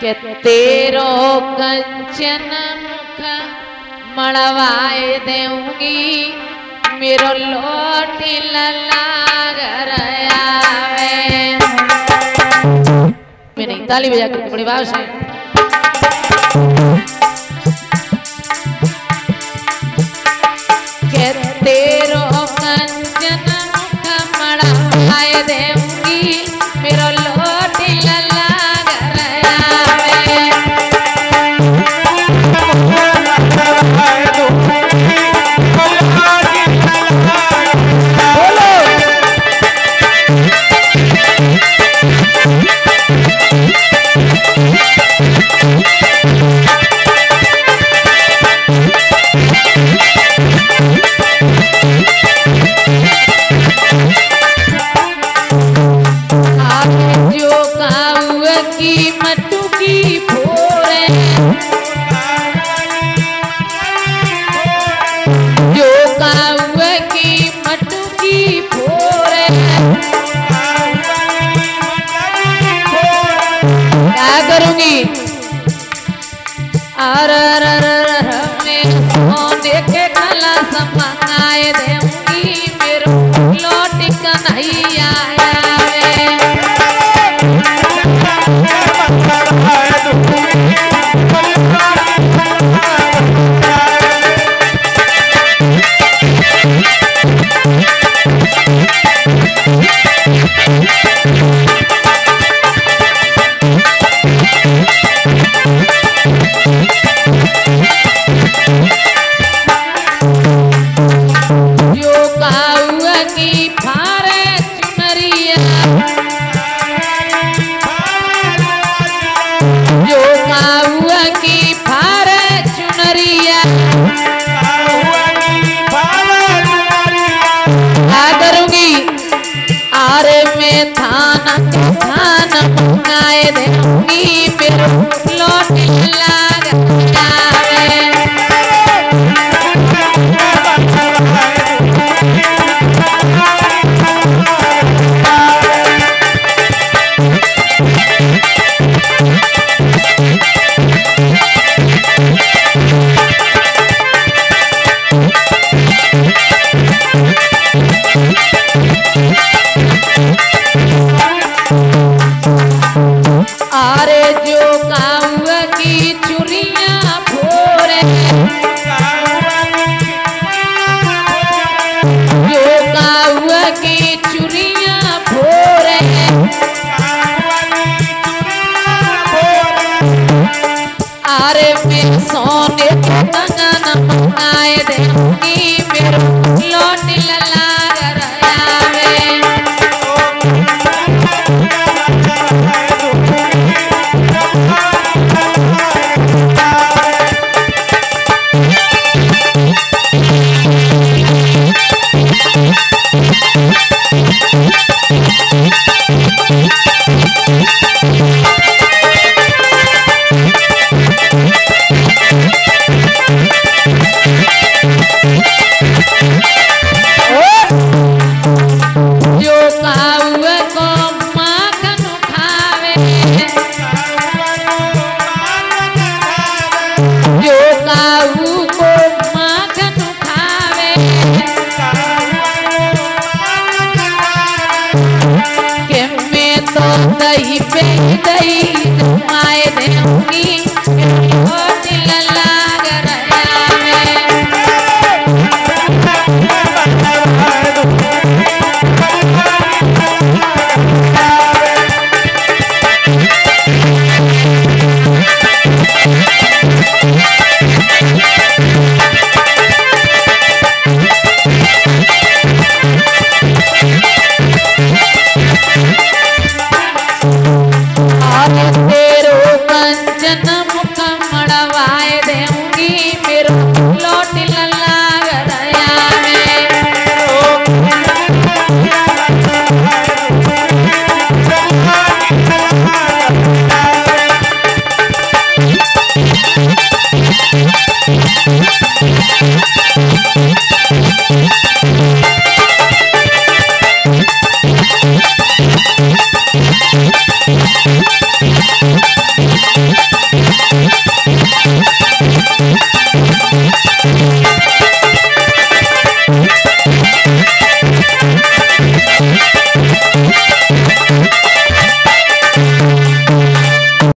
के तेरो कंचन मुख मड़वाए देऊँगी। मेरो लोटी ललावे मैंने ताली बजा के बड़ी बात है के तेरो कंचन मुख मड़वाए देऊँगी। की मटू की फोरे जो काऊ की मटू की क्या करूँगी अर मैं सोने के कला समाए देऊँगी आरे में सोने के कंगन मंगाए देंगी मेरो तो दई पे दई आए देऊँगी